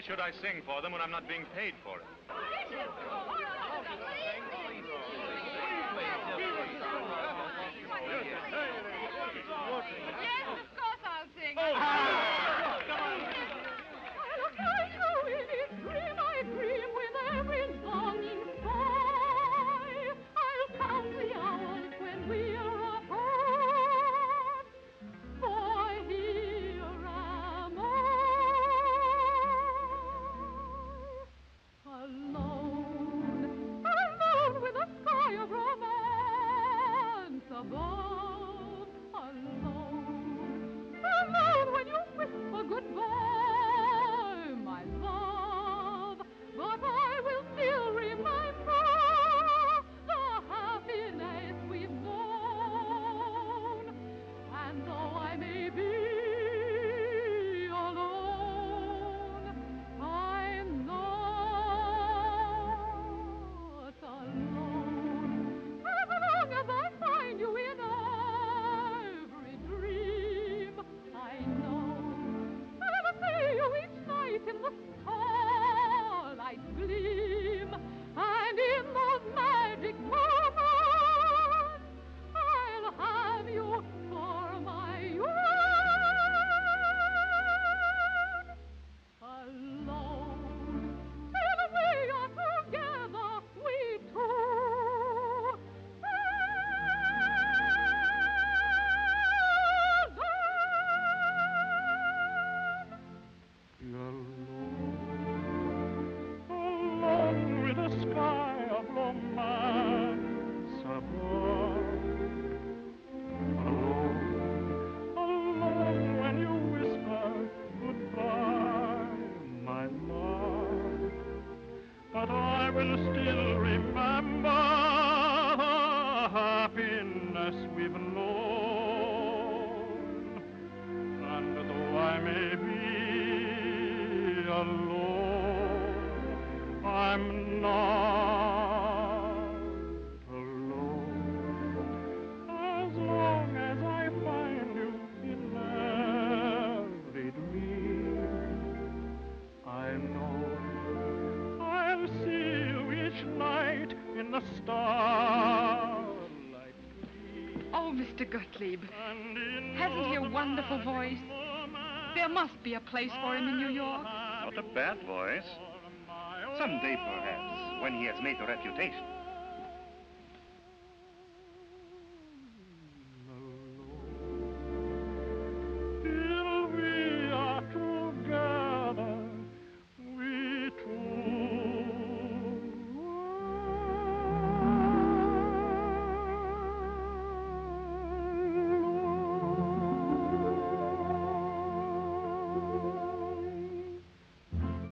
Why should I sing for them when I'm not being paid for it? Please, please, please, I will still remember the happiness we've known. And though I may be alone, starlight gleam. Oh, Mr. Gottlieb, hasn't he a wonderful voice? There must be a place for him in New York. Not a bad voice. Someday, perhaps, when he has made a reputation.